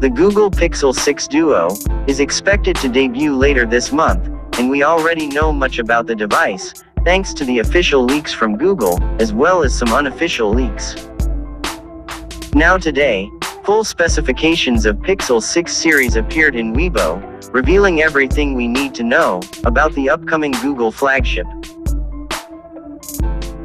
The Google Pixel 6 Duo is expected to debut later this month, and we already know much about the device, thanks to the official leaks from Google, as well as some unofficial leaks. Now today, full specifications of Pixel 6 series appeared in Weibo, revealing everything we need to know about the upcoming Google flagship.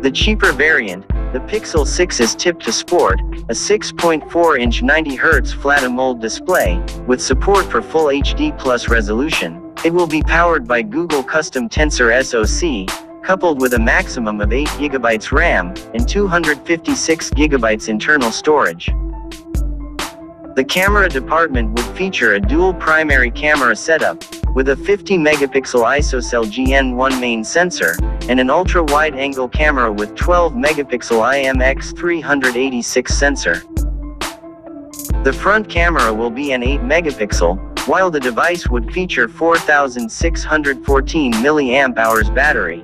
The cheaper variant, the Pixel 6 is tipped to sport, a 6.4-inch 90Hz flat AMOLED display, with support for Full HD Plus resolution. It will be powered by Google Custom Tensor SoC, coupled with a maximum of 8GB RAM, and 256GB internal storage. The camera department would feature a dual primary camera setup, with a 50 megapixel ISOCELL GN1 main sensor, and an ultra-wide angle camera with 12 megapixel IMX386 sensor. The front camera will be an 8 megapixel, while the device would feature 4614 mAh battery.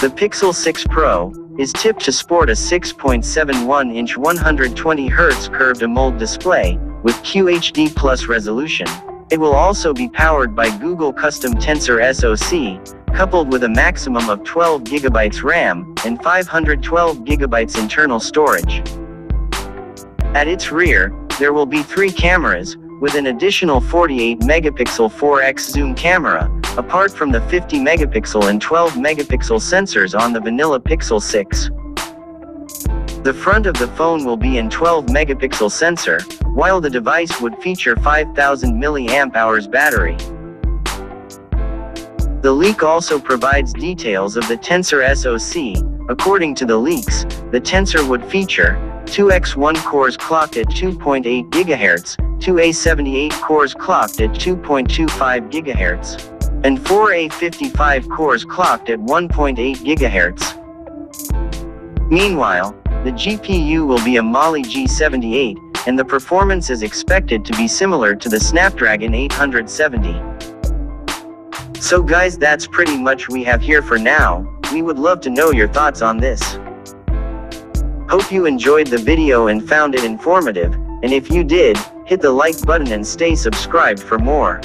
The Pixel 6 Pro is tipped to sport a 6.71-inch 120Hz curved AMOLED display, with QHD Plus resolution. It will also be powered by Google Custom Tensor SoC, coupled with a maximum of 12GB RAM, and 512GB internal storage. At its rear, there will be three cameras, with an additional 48 megapixel 4x zoom camera, apart from the 50 megapixel and 12 megapixel sensors on the vanilla Pixel 6. The front of the phone will be in 12 megapixel sensor, while the device would feature 5000 mAh battery. The leak also provides details of the Tensor SoC. According to the leaks, the Tensor would feature 2x1 cores clocked at 2.8 GHz, 2A78 cores clocked at 2.25 GHz, and 4A55 cores clocked at 1.8 GHz. Meanwhile, the GPU will be a Mali G78, and the performance is expected to be similar to the Snapdragon 870. So guys that's pretty much we have here for now, we would love to know your thoughts on this. Hope you enjoyed the video and found it informative, and if you did, hit the like button and stay subscribed for more.